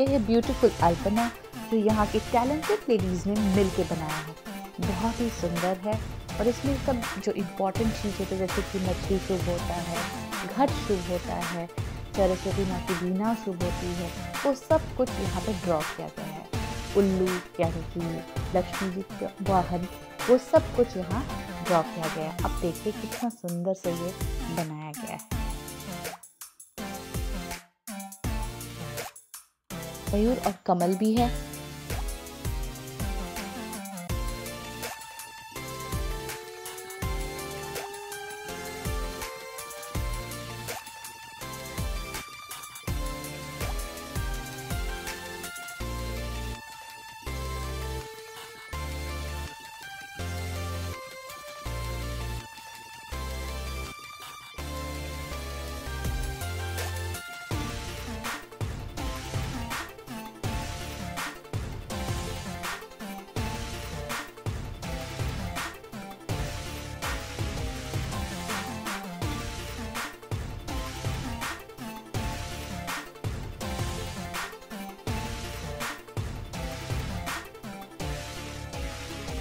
ये ब्यूटीफुल अल्पना, जो यहाँ के टैलेंटेड लेडीज़ ने मिल के बनाया है। बहुत ही सुंदर है और इसमें सब जो इम्पोर्टेंट चीज़ होती है जैसे कि मछली शुभ होता है घट शुभ होता है, सरस्वती माँ की बीना शुभ होती है, वो सब कुछ यहाँ पर ड्रॉ किया गया है। उल्लू, यानी कि लक्ष्मी जी का वाहन, वो सब कुछ यहाँ ड्रॉ किया गया है। अब देखिए कितना सुंदर से ये बनाया गया है। मयूर और कमल भी है।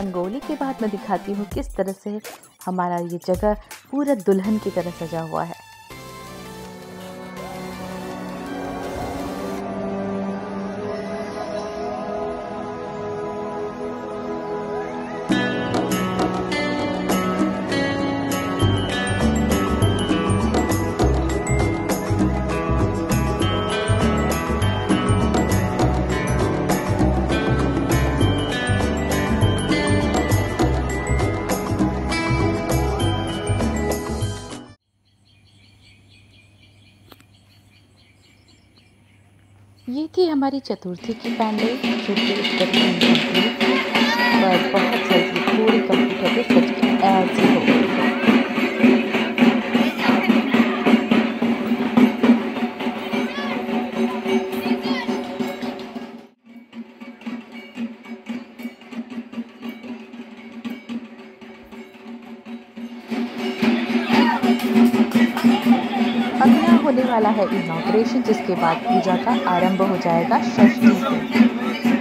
रंगोली के बाद मैं दिखाती हूँ किस तरह से हमारा ये जगह पूरा दुल्हन की तरह सजा हुआ है। ये थी हमारी चतुर्थी की पैंडल जो कि बहुत जल्दी पूरी कंप्यूटर के सच ऐसी हो गई। यहाँ होने वाला है इनाग्रेशन जिसके बाद पूजा का आरंभ हो जाएगा षष्ठी से।